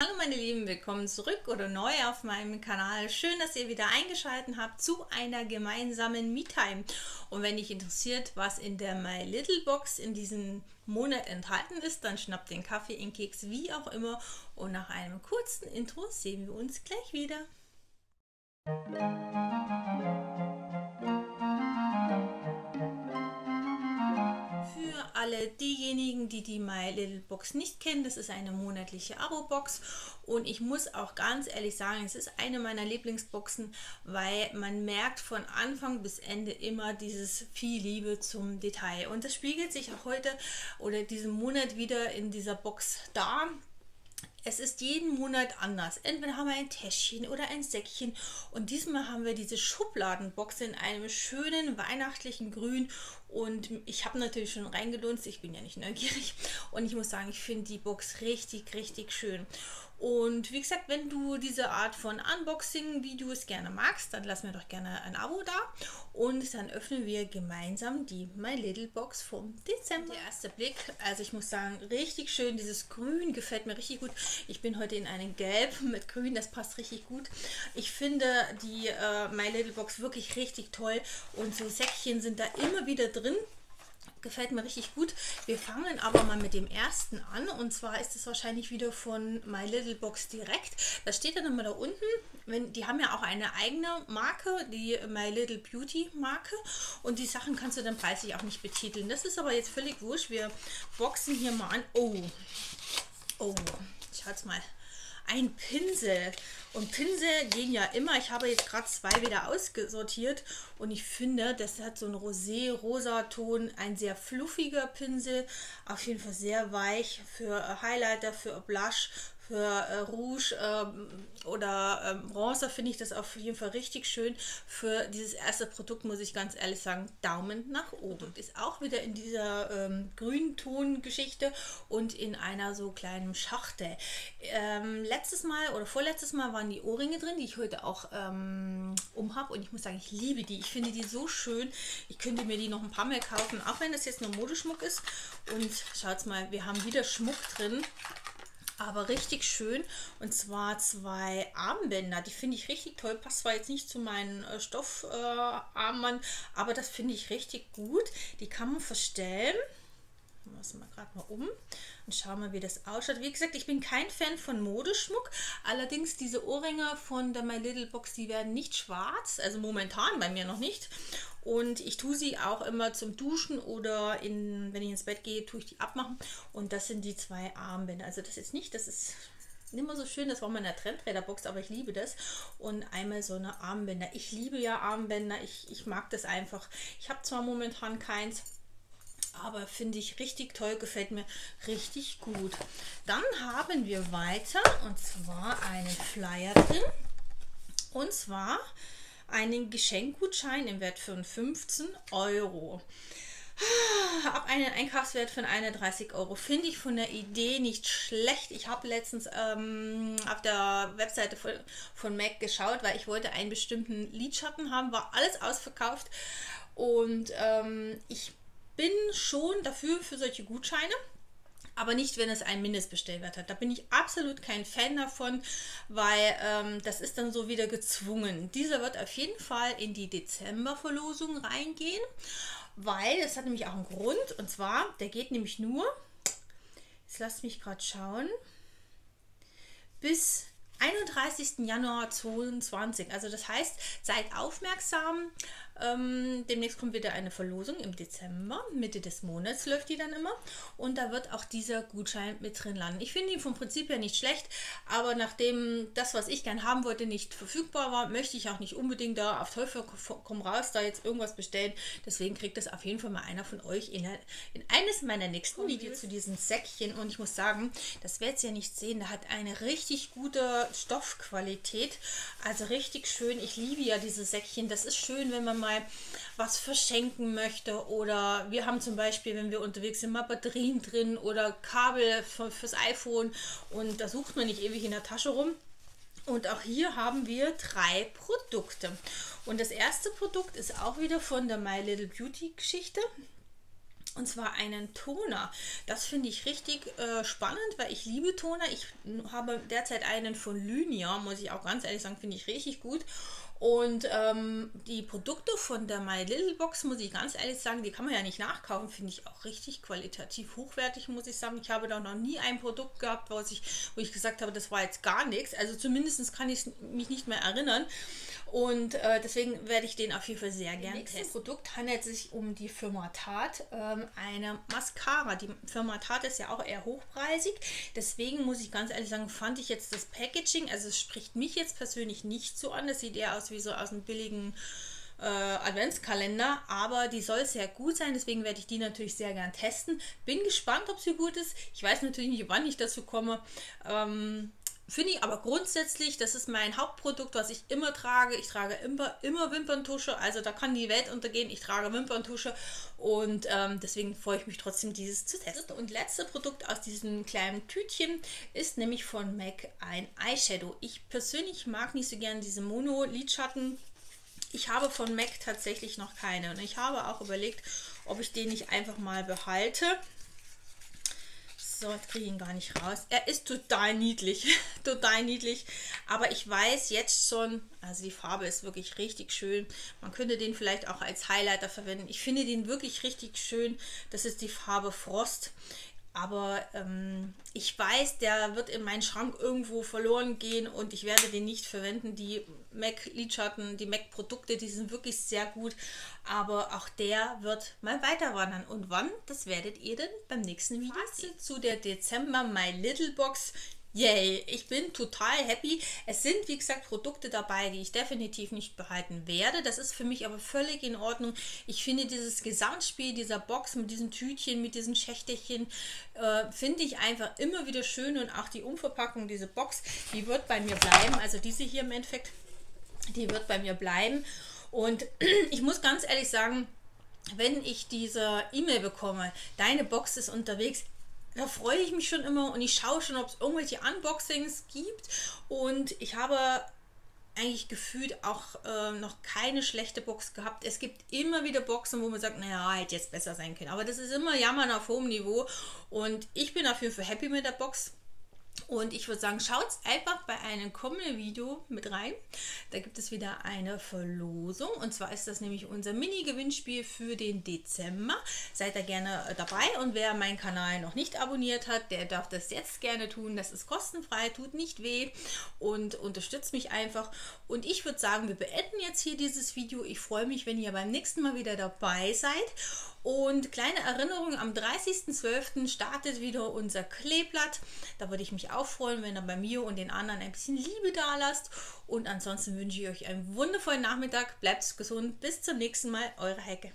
Hallo meine Lieben, willkommen zurück oder neu auf meinem Kanal. Schön, dass ihr wieder eingeschaltet habt zu einer gemeinsamen Me-Time. Und wenn dich interessiert, was in der My Little Box in diesem Monat enthalten ist, dann schnappt den Kaffee, in Keks, wie auch immer. Und nach einem kurzen Intro sehen wir uns gleich wieder alle diejenigen, die die My Little Box nicht kennen, das ist eine monatliche Abo-Box und ich muss auch ganz ehrlich sagen, es ist eine meiner Lieblingsboxen, weil man merkt von Anfang bis Ende immer dieses viel Liebe zum Detail und das spiegelt sich auch heute oder diesen Monat wieder in dieser Box dar. Es ist jeden Monat anders. Entweder haben wir ein Täschchen oder ein Säckchen und diesmal haben wir diese Schubladenbox in einem schönen weihnachtlichen Grün und ich habe natürlich schon reingedunst, ich bin ja nicht neugierig und ich muss sagen, ich finde die Box richtig, richtig schön. Und wie gesagt, wenn du diese Art von Unboxing-Videos gerne magst, dann lass mir doch gerne ein Abo da. Und dann öffnen wir gemeinsam die My Little Box vom Dezember. Der erste Blick, also ich muss sagen, richtig schön. Dieses Grün gefällt mir richtig gut. Ich bin heute in einem Gelb mit Grün, das passt richtig gut. Ich finde die äh, My Little Box wirklich richtig toll. Und so Säckchen sind da immer wieder drin gefällt mir richtig gut. Wir fangen aber mal mit dem ersten an und zwar ist es wahrscheinlich wieder von My Little Box direkt. Da steht dann immer da unten, die haben ja auch eine eigene Marke, die My Little Beauty Marke und die Sachen kannst du dann preislich auch nicht betiteln. Das ist aber jetzt völlig wurscht. Wir boxen hier mal an. Oh, oh, schaut's mal ein Pinsel. Und Pinsel gehen ja immer. Ich habe jetzt gerade zwei wieder ausgesortiert und ich finde, das hat so einen rosé-rosa-Ton. Ein sehr fluffiger Pinsel. Auf jeden Fall sehr weich für Highlighter, für Blush, für äh, Rouge ähm, oder ähm, Bronzer finde ich das auf jeden Fall richtig schön. Für dieses erste Produkt muss ich ganz ehrlich sagen, Daumen nach oben. Ist auch wieder in dieser ähm, Grünton-Geschichte und in einer so kleinen Schachtel. Ähm, letztes Mal oder vorletztes Mal waren die Ohrringe drin, die ich heute auch ähm, um habe und ich muss sagen, ich liebe die. Ich finde die so schön. Ich könnte mir die noch ein paar mehr kaufen, auch wenn das jetzt nur Modeschmuck ist. Und schaut mal, wir haben wieder Schmuck drin aber richtig schön. Und zwar zwei Armbänder. Die finde ich richtig toll. Passt zwar jetzt nicht zu meinen äh, Stoffarmband, äh, aber das finde ich richtig gut. Die kann man verstellen. Lassen wir gerade mal um und schauen mal, wie das ausschaut. Wie gesagt, ich bin kein Fan von Modeschmuck. Allerdings diese Ohrringe von der My Little Box, die werden nicht schwarz. Also momentan bei mir noch nicht. Und ich tue sie auch immer zum Duschen oder in, wenn ich ins Bett gehe, tue ich die abmachen. Und das sind die zwei Armbänder. Also das ist nicht, das ist nicht mehr so schön, das war mal in der Trendräderbox, aber ich liebe das. Und einmal so eine Armbänder. Ich liebe ja Armbänder, ich, ich mag das einfach. Ich habe zwar momentan keins, aber finde ich richtig toll, gefällt mir richtig gut. Dann haben wir weiter und zwar einen Flyer drin. Und zwar einen Geschenkgutschein im Wert von 15 Euro. Ab einem Einkaufswert von 31 Euro finde ich von der Idee nicht schlecht. Ich habe letztens ähm, auf der Webseite von, von Mac geschaut, weil ich wollte einen bestimmten Lidschatten haben, war alles ausverkauft. Und ähm, ich bin schon dafür für solche Gutscheine aber nicht, wenn es einen Mindestbestellwert hat. Da bin ich absolut kein Fan davon, weil ähm, das ist dann so wieder gezwungen. Dieser wird auf jeden Fall in die Dezemberverlosung reingehen, weil das hat nämlich auch einen Grund und zwar, der geht nämlich nur, jetzt lasst mich gerade schauen, bis 31. Januar 2022. Also das heißt, seid aufmerksam. Ähm, demnächst kommt wieder eine Verlosung im Dezember. Mitte des Monats läuft die dann immer. Und da wird auch dieser Gutschein mit drin landen. Ich finde ihn vom Prinzip her nicht schlecht, aber nachdem das, was ich gern haben wollte, nicht verfügbar war, möchte ich auch nicht unbedingt da auf Teufel komm raus, da jetzt irgendwas bestellen. Deswegen kriegt das auf jeden Fall mal einer von euch in, in eines meiner nächsten Videos zu diesen Säckchen. Und ich muss sagen, das werdet ihr ja nicht sehen, da hat eine richtig gute Stoffqualität. Also richtig schön. Ich liebe ja diese Säckchen. Das ist schön, wenn man mal was verschenken möchte. Oder wir haben zum Beispiel, wenn wir unterwegs sind, mal Batterien drin oder Kabel für, fürs iPhone. Und da sucht man nicht ewig in der Tasche rum. Und auch hier haben wir drei Produkte. Und das erste Produkt ist auch wieder von der My Little Beauty Geschichte. und zwar einen Toner. Das finde ich richtig äh, spannend, weil ich liebe Toner. Ich habe derzeit einen von Lynia, muss ich auch ganz ehrlich sagen, finde ich richtig gut. Und ähm, die Produkte von der My Little Box, muss ich ganz ehrlich sagen, die kann man ja nicht nachkaufen, finde ich auch richtig qualitativ hochwertig, muss ich sagen. Ich habe da noch nie ein Produkt gehabt, wo ich, wo ich gesagt habe, das war jetzt gar nichts. Also zumindest kann ich mich nicht mehr erinnern. Und äh, deswegen werde ich den auf jeden Fall sehr gerne testen. Das Produkt handelt sich um die Firma Tarte, ähm, eine Mascara. Die Firma Tarte ist ja auch eher hochpreisig. Deswegen muss ich ganz ehrlich sagen, fand ich jetzt das Packaging, also es spricht mich jetzt persönlich nicht so an. Das sieht eher aus wie so aus einem billigen äh, Adventskalender, aber die soll sehr gut sein, deswegen werde ich die natürlich sehr gern testen. Bin gespannt, ob sie gut ist. Ich weiß natürlich nicht, wann ich dazu komme. Ähm, Finde ich aber grundsätzlich, das ist mein Hauptprodukt, was ich immer trage. Ich trage immer, immer Wimperntusche, also da kann die Welt untergehen. Ich trage Wimperntusche und ähm, deswegen freue ich mich trotzdem, dieses zu testen. Und letzte Produkt aus diesem kleinen Tütchen ist nämlich von MAC ein Eyeshadow. Ich persönlich mag nicht so gerne diese Mono-Lidschatten. Ich habe von MAC tatsächlich noch keine und ich habe auch überlegt, ob ich den nicht einfach mal behalte. So, jetzt kriege ich ihn gar nicht raus. Er ist total niedlich. total niedlich. Aber ich weiß jetzt schon, also die Farbe ist wirklich richtig schön. Man könnte den vielleicht auch als Highlighter verwenden. Ich finde den wirklich richtig schön. Das ist die Farbe Frost. Aber ähm, ich weiß, der wird in meinen Schrank irgendwo verloren gehen und ich werde den nicht verwenden. Die Mac-Lidschatten, die Mac-Produkte, die sind wirklich sehr gut. Aber auch der wird mal weiter wandern. Und wann, das werdet ihr dann beim nächsten Video sehen. Zu der Dezember My Little Box. Yay, ich bin total happy. Es sind, wie gesagt, Produkte dabei, die ich definitiv nicht behalten werde. Das ist für mich aber völlig in Ordnung. Ich finde dieses Gesamtspiel dieser Box mit diesen Tütchen, mit diesen Schächtelchen, äh, finde ich einfach immer wieder schön. Und auch die Umverpackung, diese Box, die wird bei mir bleiben. Also diese hier im Endeffekt, die wird bei mir bleiben. Und ich muss ganz ehrlich sagen, wenn ich diese E-Mail bekomme, deine Box ist unterwegs, da freue ich mich schon immer und ich schaue schon, ob es irgendwelche Unboxings gibt. Und ich habe eigentlich gefühlt auch äh, noch keine schlechte Box gehabt. Es gibt immer wieder Boxen, wo man sagt, naja, hätte jetzt besser sein können. Aber das ist immer Jammern auf hohem Niveau. Und ich bin auf jeden Fall happy mit der Box. Und ich würde sagen, schaut einfach bei einem kommenden Video mit rein. Da gibt es wieder eine Verlosung. Und zwar ist das nämlich unser Mini-Gewinnspiel für den Dezember. Seid da gerne äh, dabei. Und wer meinen Kanal noch nicht abonniert hat, der darf das jetzt gerne tun. Das ist kostenfrei, tut nicht weh und unterstützt mich einfach. Und ich würde sagen, wir beenden jetzt hier dieses Video. Ich freue mich, wenn ihr beim nächsten Mal wieder dabei seid. Und kleine Erinnerung, am 30.12. startet wieder unser Kleeblatt. Da würde ich mich auch freuen, wenn ihr bei mir und den anderen ein bisschen Liebe da lasst. Und ansonsten wünsche ich euch einen wundervollen Nachmittag. Bleibt gesund. Bis zum nächsten Mal. Eure Heike.